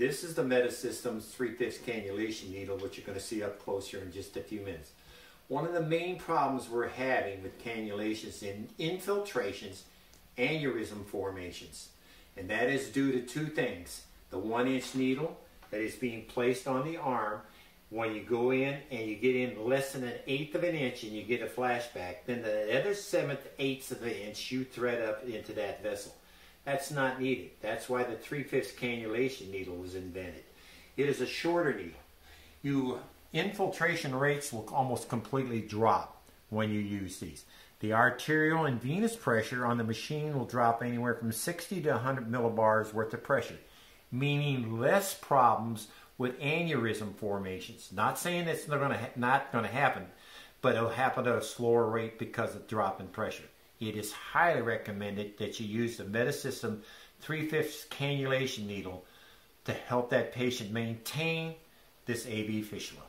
This is the Medisystems 3 5 cannulation needle, which you're going to see up close here in just a few minutes. One of the main problems we're having with cannulations in infiltrations, aneurysm formations. And that is due to two things. The one inch needle that is being placed on the arm when you go in and you get in less than an eighth of an inch and you get a flashback, then the other seventh eighths of an inch you thread up into that vessel. That's not needed. That's why the 3 5 cannulation needle was invented. It is a shorter needle. You infiltration rates will almost completely drop when you use these. The arterial and venous pressure on the machine will drop anywhere from 60 to 100 millibars worth of pressure, meaning less problems with aneurysm formations. Not saying it's not going to not going to happen, but it'll happen at a slower rate because of drop in pressure. It is highly recommended that you use the Medisystem 3 5 cannulation needle to help that patient maintain this AV fistula.